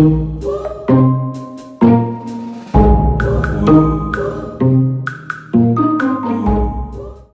you